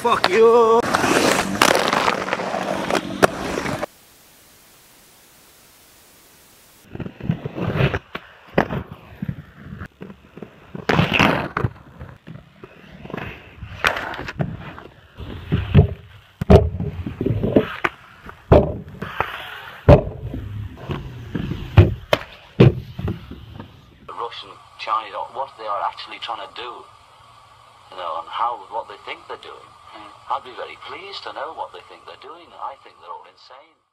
Fuck you! Chinese, what they are actually trying to do, you know, and how what they think they're doing. I'd be very pleased to know what they think they're doing. I think they're all insane.